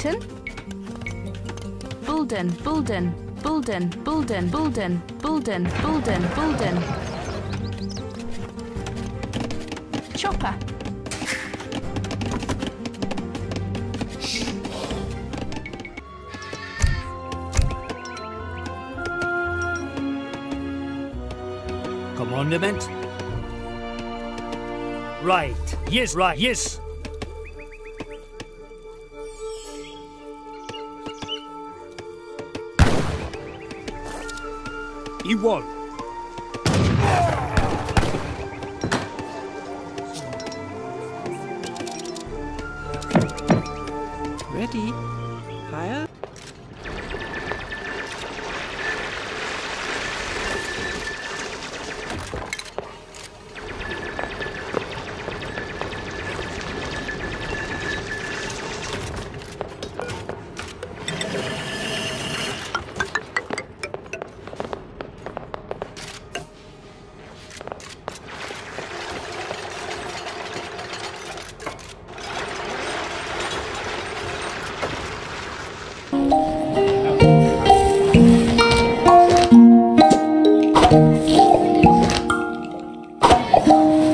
Satan? Bulden, Bulden, Bulden, Bulden, Bulden, Bulden, Bulden, Bulden. Chopper. Commandment? Right. Yes, right. Yes. Igual. Ready? Higher? 好。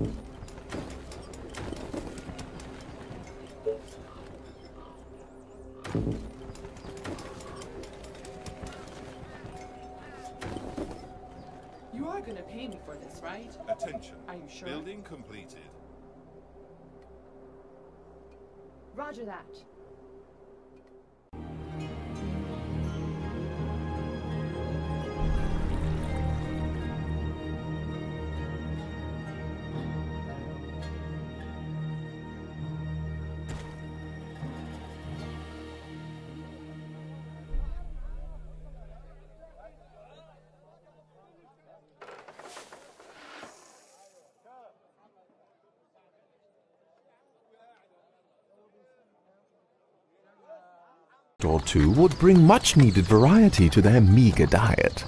You are going to pay me for this, right? Attention. Are you sure? Building completed. Roger that. Or two would bring much needed variety to their meager diet.